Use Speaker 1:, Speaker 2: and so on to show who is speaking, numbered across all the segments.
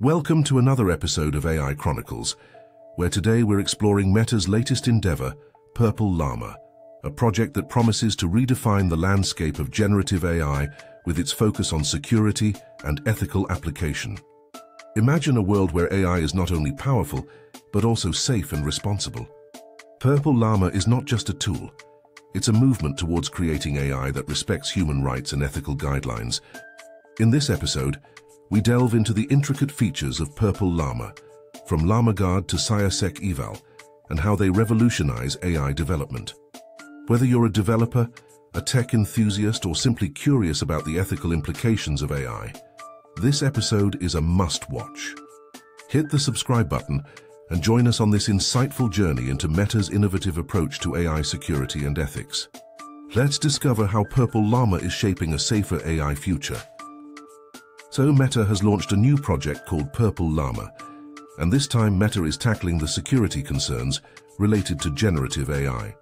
Speaker 1: Welcome to another episode of AI Chronicles, where today we're exploring Meta's latest endeavor, Purple Llama, a project that promises to redefine the landscape of generative AI with its focus on security and ethical application. Imagine a world where AI is not only powerful, but also safe and responsible. Purple Llama is not just a tool. It's a movement towards creating AI that respects human rights and ethical guidelines. In this episode, we delve into the intricate features of Purple Llama, from Llama Guard to CyberSec Eval, and how they revolutionize AI development. Whether you're a developer, a tech enthusiast, or simply curious about the ethical implications of AI, this episode is a must-watch. Hit the subscribe button and join us on this insightful journey into Meta's innovative approach to AI security and ethics. Let's discover how Purple Llama is shaping a safer AI future. So Meta has launched a new project called Purple Llama, and this time Meta is tackling the security concerns related to generative AI.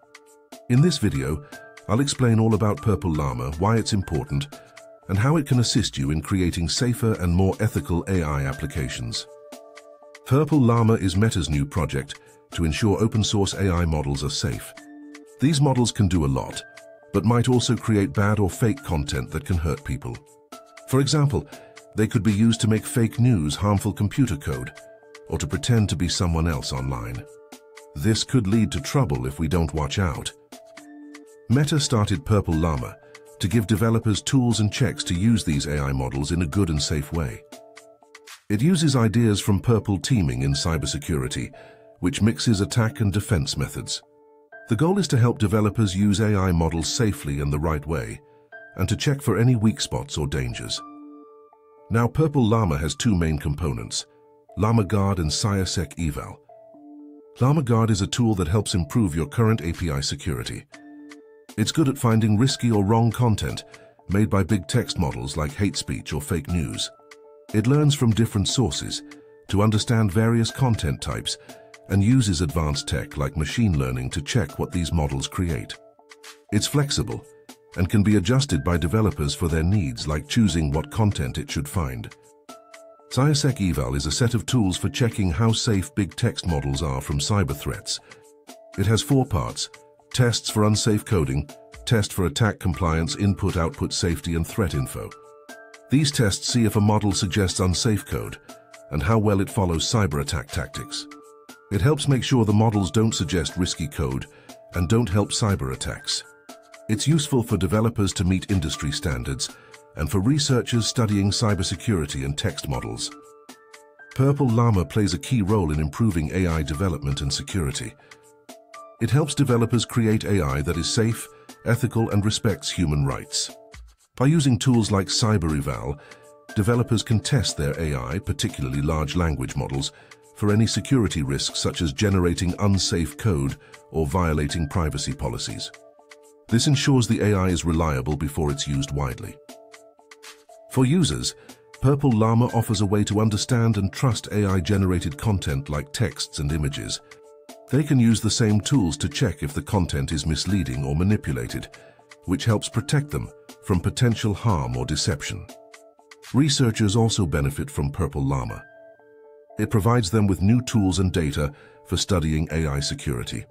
Speaker 1: In this video, I'll explain all about Purple Llama, why it's important, and how it can assist you in creating safer and more ethical AI applications. Purple Llama is Meta's new project to ensure open-source AI models are safe. These models can do a lot, but might also create bad or fake content that can hurt people. For example, they could be used to make fake news harmful computer code, or to pretend to be someone else online. This could lead to trouble if we don't watch out. Meta started Purple Llama to give developers tools and checks to use these AI models in a good and safe way. It uses ideas from Purple teaming in cybersecurity, which mixes attack and defense methods. The goal is to help developers use AI models safely and the right way, and to check for any weak spots or dangers. Now Purple Llama has two main components, Llama Guard and CyberSec Eval. Llama Guard is a tool that helps improve your current API security. It's good at finding risky or wrong content made by big text models like hate speech or fake news. It learns from different sources to understand various content types and uses advanced tech like machine learning to check what these models create. It's flexible and can be adjusted by developers for their needs like choosing what content it should find. CyberSec Eval is a set of tools for checking how safe big text models are from cyber threats. It has four parts, tests for unsafe coding, test for attack compliance, input-output safety and threat info. These tests see if a model suggests unsafe code and how well it follows cyber attack tactics. It helps make sure the models don't suggest risky code and don't help cyber attacks. It's useful for developers to meet industry standards and for researchers studying cybersecurity and text models. Purple Llama plays a key role in improving AI development and security. It helps developers create AI that is safe, ethical and respects human rights. By using tools like CyberEval, developers can test their AI, particularly large language models, for any security risks such as generating unsafe code or violating privacy policies. This ensures the AI is reliable before it's used widely. For users, Purple Llama offers a way to understand and trust AI-generated content like texts and images. They can use the same tools to check if the content is misleading or manipulated, which helps protect them from potential harm or deception. Researchers also benefit from Purple Llama. It provides them with new tools and data for studying AI security.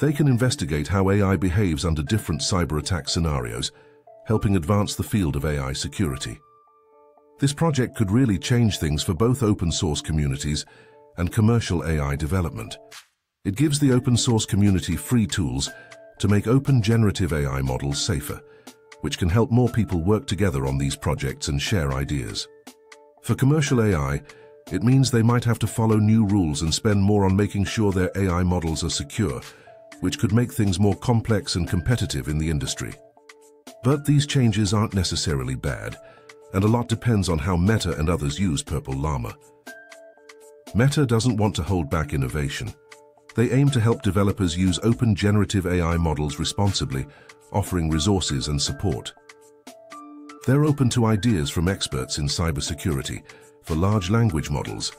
Speaker 1: They can investigate how AI behaves under different cyber attack scenarios, helping advance the field of AI security. This project could really change things for both open source communities and commercial AI development. It gives the open source community free tools to make open generative AI models safer, which can help more people work together on these projects and share ideas. For commercial AI, it means they might have to follow new rules and spend more on making sure their AI models are secure, which could make things more complex and competitive in the industry. But these changes aren't necessarily bad, and a lot depends on how Meta and others use Purple Llama. Meta doesn't want to hold back innovation. They aim to help developers use open generative AI models responsibly offering resources and support. They're open to ideas from experts in cybersecurity for large language models,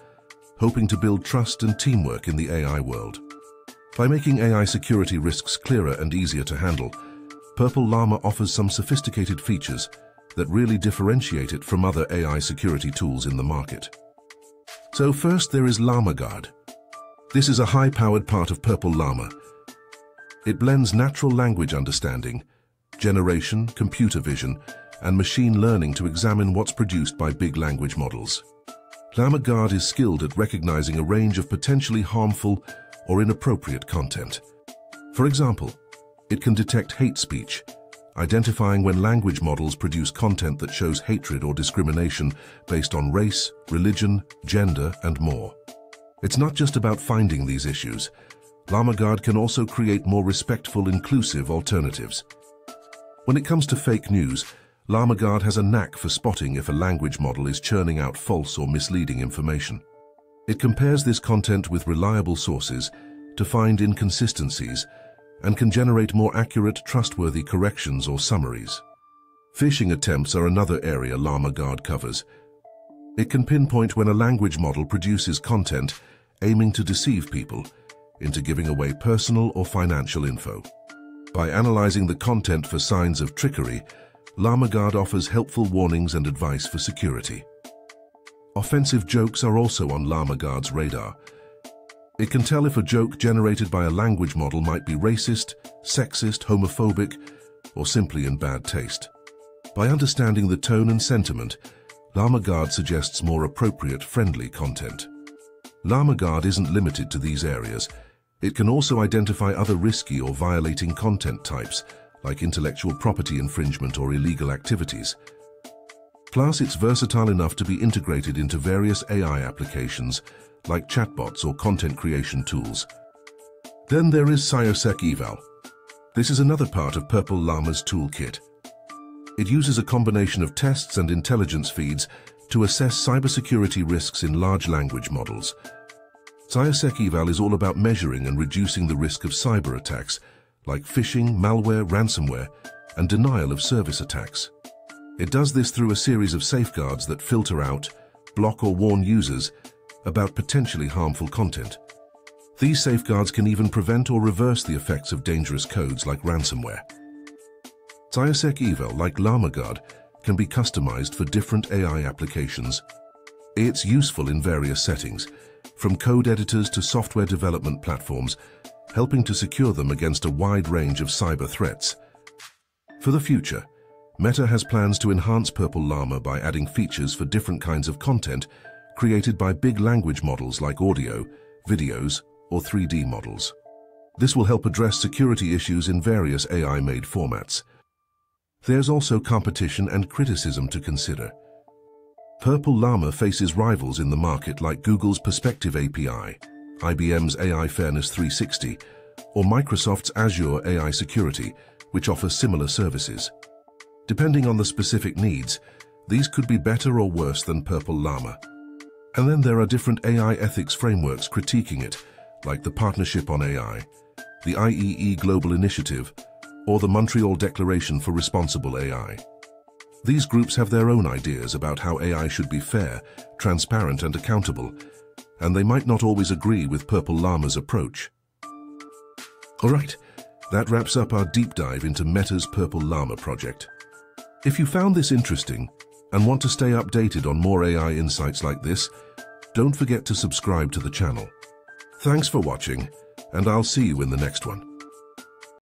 Speaker 1: hoping to build trust and teamwork in the AI world. By making AI security risks clearer and easier to handle, Purple Llama offers some sophisticated features that really differentiate it from other AI security tools in the market. So first there is Llama Guard. This is a high-powered part of Purple Llama. It blends natural language understanding, generation, computer vision, and machine learning to examine what's produced by big language models. Llama Guard is skilled at recognizing a range of potentially harmful or inappropriate content. For example, it can detect hate speech, identifying when language models produce content that shows hatred or discrimination based on race, religion, gender, and more. It's not just about finding these issues. LlamaGuard can also create more respectful, inclusive alternatives. When it comes to fake news, LlamaGuard has a knack for spotting if a language model is churning out false or misleading information. It compares this content with reliable sources to find inconsistencies and can generate more accurate, trustworthy corrections or summaries. Phishing attempts are another area LlamaGuard covers. It can pinpoint when a language model produces content aiming to deceive people into giving away personal or financial info. By analyzing the content for signs of trickery, LlamaGuard offers helpful warnings and advice for security. Offensive jokes are also on LlamaGuard's radar, it can tell if a joke generated by a language model might be racist, sexist, homophobic, or simply in bad taste. By understanding the tone and sentiment, LlamaGuard suggests more appropriate, friendly content. LlamaGuard isn't limited to these areas. It can also identify other risky or violating content types, like intellectual property infringement or illegal activities. Plus, it's versatile enough to be integrated into various AI applications like chatbots or content creation tools. Then there is CyberSec Eval. This is another part of Purple Llama's toolkit. It uses a combination of tests and intelligence feeds to assess cybersecurity risks in large language models. CyberSec Eval is all about measuring and reducing the risk of cyber attacks, like phishing, malware, ransomware, and denial of service attacks. It does this through a series of safeguards that filter out, block or warn users about potentially harmful content. These safeguards can even prevent or reverse the effects of dangerous codes like ransomware. CyberSec Eval, like LlamaGuard, can be customized for different AI applications. It's useful in various settings, from code editors to software development platforms, helping to secure them against a wide range of cyber threats. For the future, Meta has plans to enhance Purple Llama by adding features for different kinds of content created by big language models like audio, videos, or 3D models. This will help address security issues in various AI-made formats. There's also competition and criticism to consider. Purple Llama faces rivals in the market like Google's Perspective API, IBM's AI Fairness 360, or Microsoft's Azure AI Security, which offer similar services. Depending on the specific needs, these could be better or worse than Purple Llama. And then there are different AI ethics frameworks critiquing it, like the Partnership on AI, the IEE Global Initiative, or the Montreal Declaration for Responsible AI. These groups have their own ideas about how AI should be fair, transparent and accountable, and they might not always agree with Purple Llama's approach. Alright, that wraps up our deep dive into Meta's Purple Llama project. If you found this interesting, and want to stay updated on more AI insights like this, don't forget to subscribe to the channel. Thanks for watching, and I'll see you in the next one.